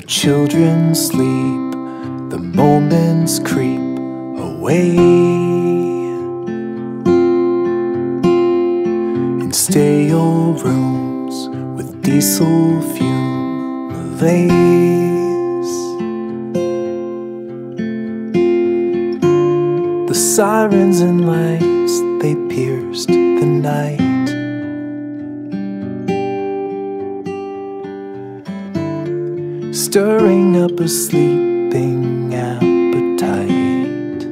children sleep, the moments creep away. In stale rooms with diesel fume malaise. The sirens and lights, they pierced the night. Stirring up a sleeping appetite.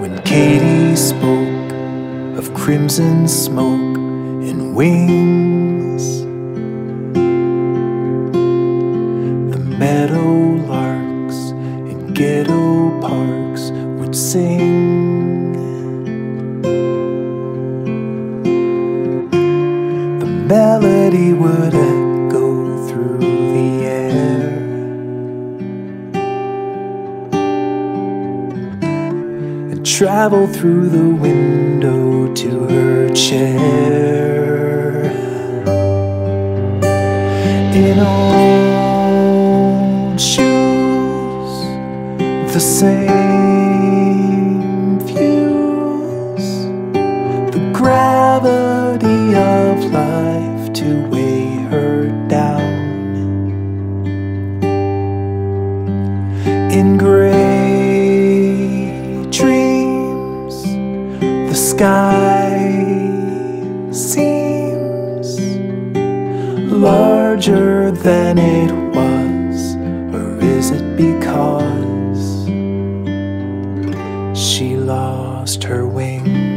When Katie spoke of crimson smoke and wings, the meadow larks in ghetto parks would sing. Melody would echo through the air. And travel through the window to her chair. In old shoes, the same views the gravity to weigh her down. In gray dreams, the sky seems larger than it was, or is it because she lost her wings?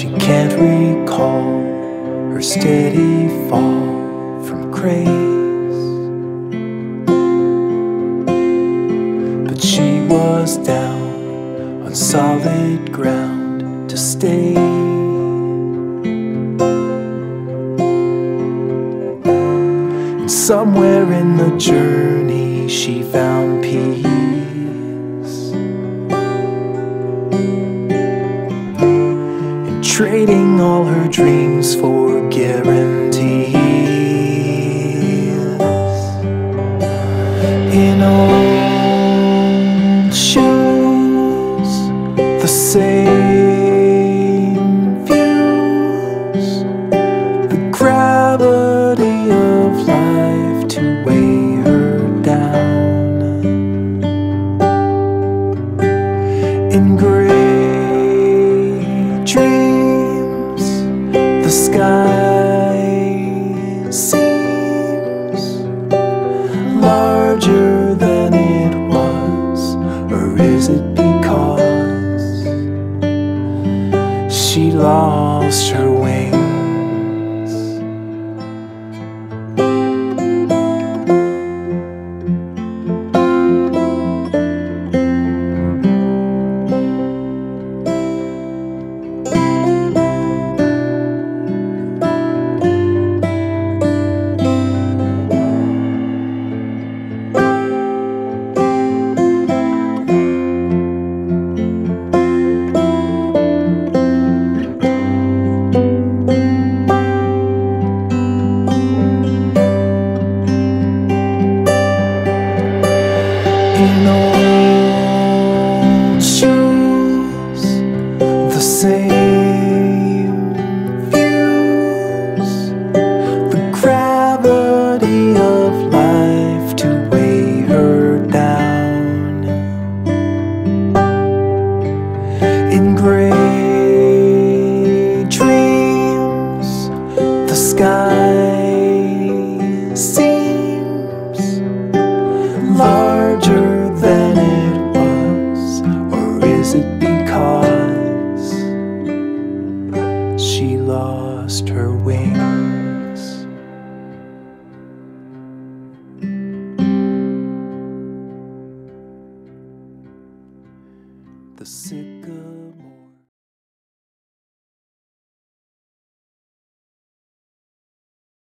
She can't recall her steady fall from grace. But she was down on solid ground to stay. And somewhere in the journey, she found peace. Trading all her dreams for guarantees. In old shoes, the same views, the gravity of life to weigh her down in she lost her wings in she lost her wings. The sycamore.